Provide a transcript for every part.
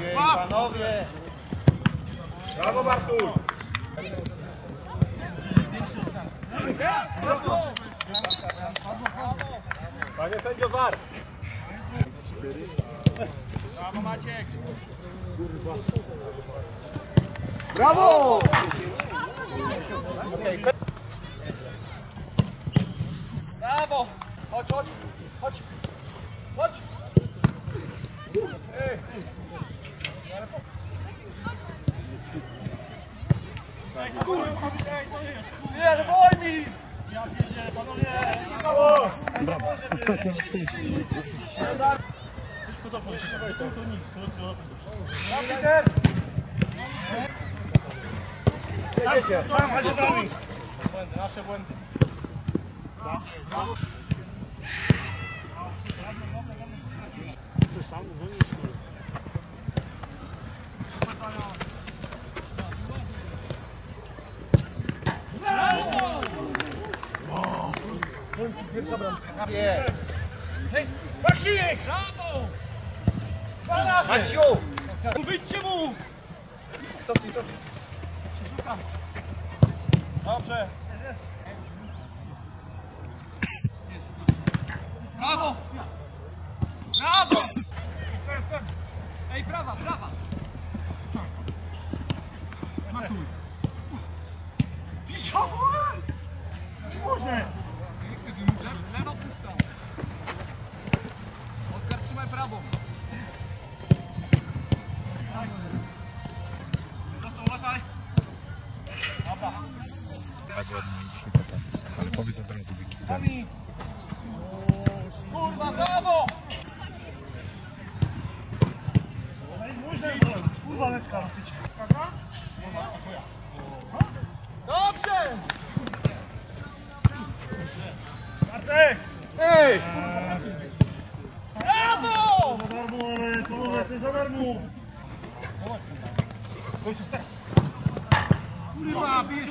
panowie! Brawo Bartuś! Panie sędzio VAR! Brawo! Brawo! Chodź, chodź, chodź, chodź! Ej. Kurwa, ej, to jest! Nie, ale wolni! Ja pierdzielę, panowie! Brawo! Brawo! To dopój się, to, to nic, to, to... Kapiter! Sam, sam, chodź nami! Błędy, nasze błędy. Prawie! Hej, Maksiek! Brawo! Balasie! Maksiu! Wyjdźcie mu! Cofnij, cofnij. Dobrze. Brawo! Brawo! Ej, prawa, prawa! Masuj. Tak ładnie mieliśmy potem. Ale powiedz od razu Wiki. Kurwa, brawo! Kurwa, leska robić. Dobrze! Bartek! Ej! Brawo! Za darmo, ale to jest za darmo. Kurwa, bierz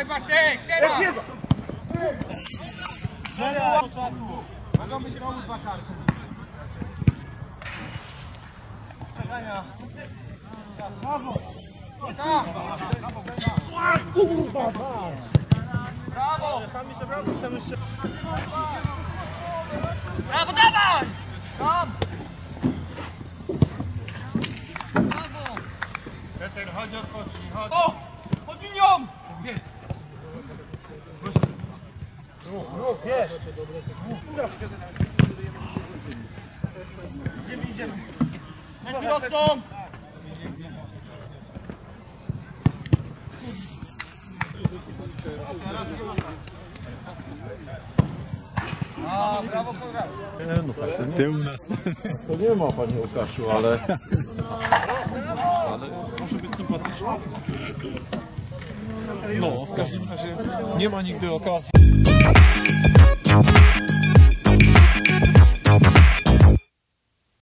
Dawaj Bartek, teraz! Zero czasu! Mogą być komu dwa karty. Brawo! Sami się brawo, sami się. Brawo, dawaj! Peter, chodź odpocznij, chodź. Idziemy, idziemy. Plecy rosną! A, brawo, Konrad. Ty u nas. To nie ma panie Łukaszu, ale... ale może być sympatyczny. No, w każdym razie nie ma nigdy okazji.